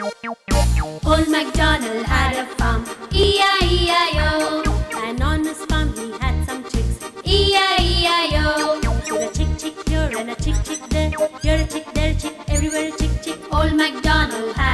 Old MacDonald had a farm, E-I-E-I-O. And on his farm he had some chicks, E-I-E-I-O. With a chick chick here and a chick chick there, here a chick, there a chick, everywhere a chick chick. Old MacDonald had